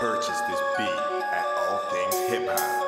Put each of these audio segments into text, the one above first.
Purchase this beat at All Things Hip Hop.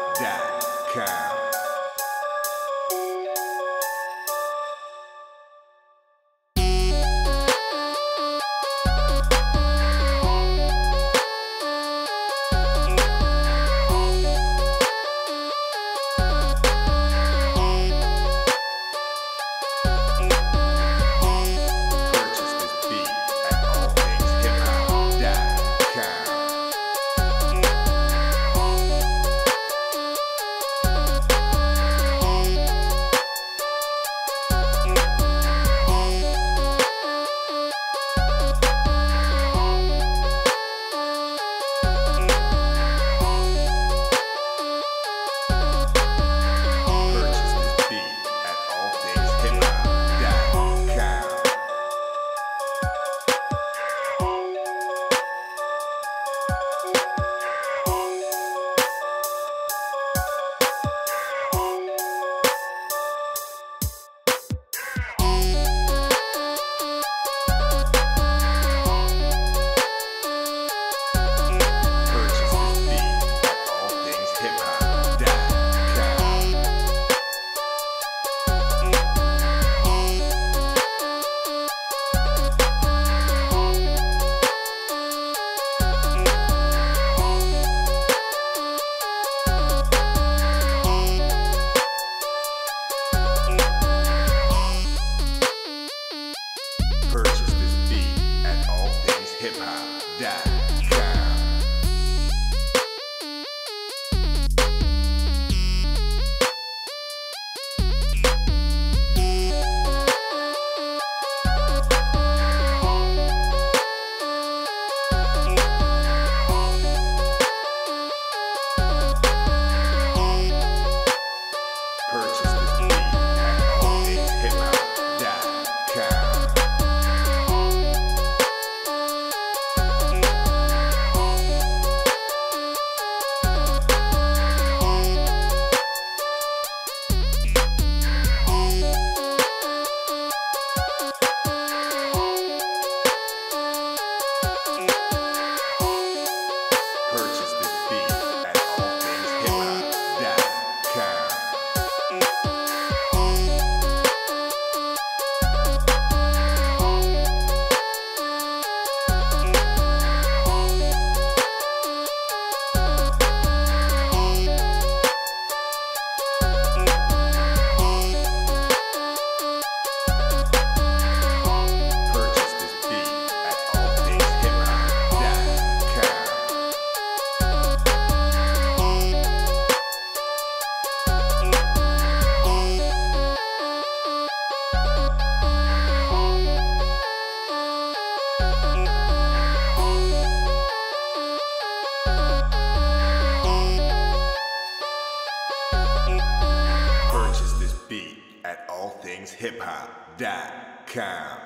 Yeah. at allthingshipHop.com.